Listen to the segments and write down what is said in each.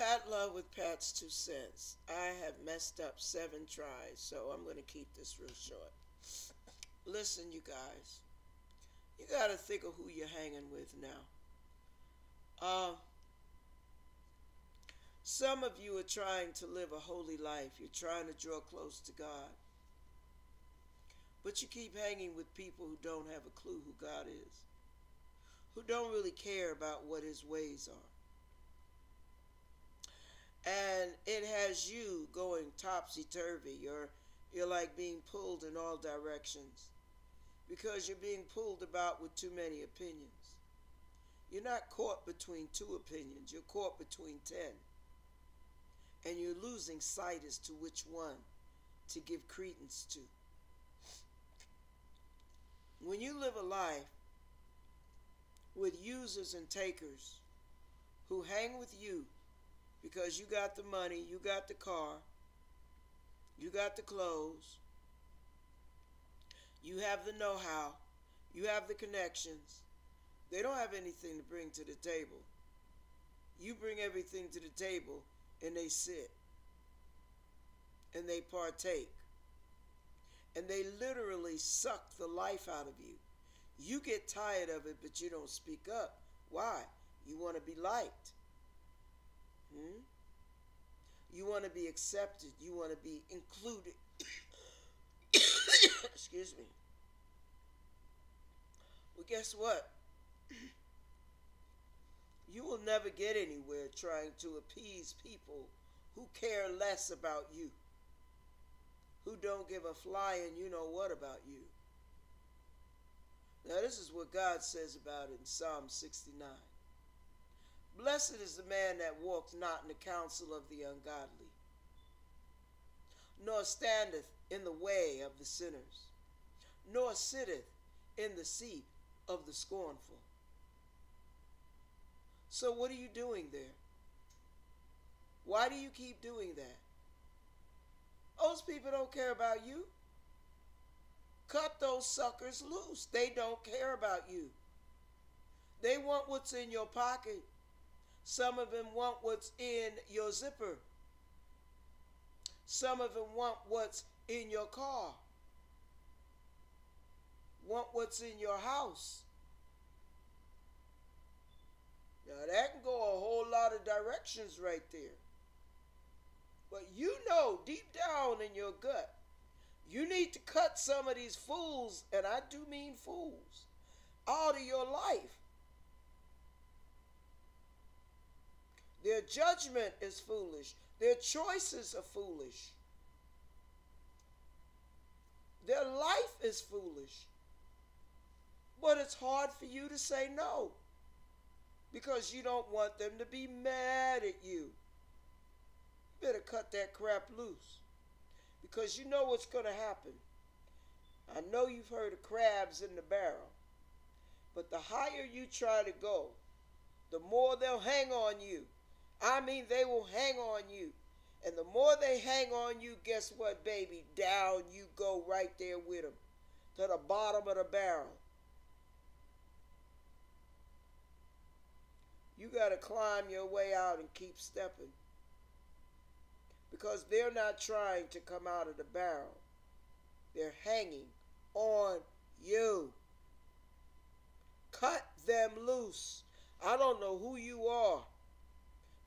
Pat Love with Pat's Two Cents. I have messed up seven tries, so I'm going to keep this real short. Listen, you guys, you got to think of who you're hanging with now. Uh, some of you are trying to live a holy life. You're trying to draw close to God. But you keep hanging with people who don't have a clue who God is, who don't really care about what his ways are and it has you going topsy turvy. You're you're like being pulled in all directions because you're being pulled about with too many opinions. You're not caught between two opinions. You're caught between ten. And you're losing sight as to which one to give credence to. When you live a life with users and takers who hang with you because you got the money, you got the car, you got the clothes, you have the know how, you have the connections. They don't have anything to bring to the table. You bring everything to the table and they sit and they partake and they literally suck the life out of you. You get tired of it, but you don't speak up. Why? You want to be liked. Hmm? You want to be accepted. You want to be included. Excuse me. Well, guess what? You will never get anywhere trying to appease people who care less about you, who don't give a flying you know what about you. Now, this is what God says about it in Psalm 69. Blessed is the man that walks not in the counsel of the ungodly, nor standeth in the way of the sinners, nor sitteth in the seat of the scornful. So, what are you doing there? Why do you keep doing that? Those people don't care about you. Cut those suckers loose. They don't care about you. They want what's in your pocket. Some of them want what's in your zipper. Some of them want what's in your car. Want what's in your house. Now that can go a whole lot of directions right there. But you know deep down in your gut, you need to cut some of these fools, and I do mean fools, out of your life. Their judgment is foolish. Their choices are foolish. Their life is foolish. But it's hard for you to say no because you don't want them to be mad at you. You better cut that crap loose because you know what's going to happen. I know you've heard of crabs in the barrel, but the higher you try to go, the more they'll hang on you I mean, they will hang on you. And the more they hang on you, guess what, baby? Down you go right there with them to the bottom of the barrel. You got to climb your way out and keep stepping. Because they're not trying to come out of the barrel, they're hanging on you. Cut them loose. I don't know who you are.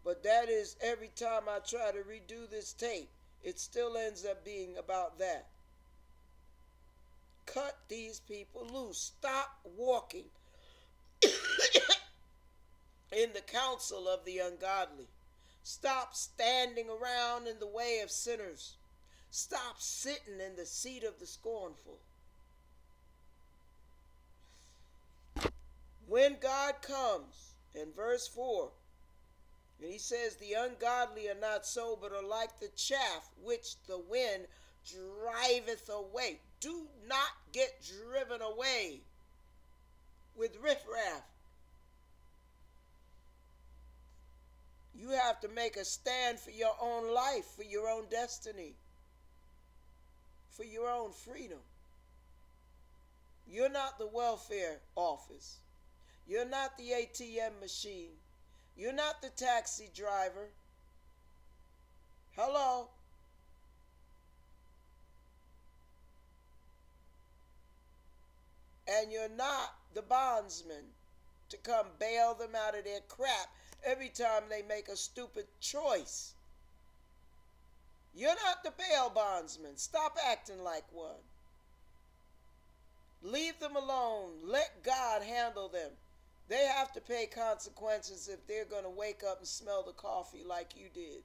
But that is every time I try to redo this tape, it still ends up being about that. Cut these people loose. Stop walking in the counsel of the ungodly. Stop standing around in the way of sinners. Stop sitting in the seat of the scornful. When God comes, in verse 4, and he says, The ungodly are not so, but are like the chaff which the wind driveth away. Do not get driven away with riffraff. You have to make a stand for your own life, for your own destiny, for your own freedom. You're not the welfare office. You're not the ATM machine. You're not the taxi driver. Hello? And you're not the bondsman to come bail them out of their crap every time they make a stupid choice. You're not the bail bondsman. Stop acting like one. Leave them alone. Let God handle them. They have to pay consequences if they're going to wake up and smell the coffee like you did.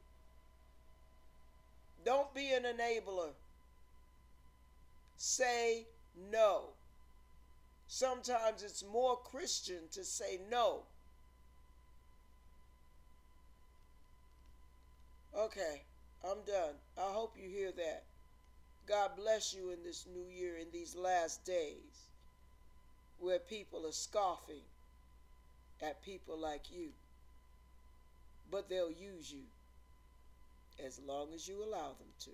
Don't be an enabler. Say no. Sometimes it's more Christian to say no. Okay, I'm done. I hope you hear that. God bless you in this new year, in these last days, where people are scoffing at people like you. But they'll use you as long as you allow them to.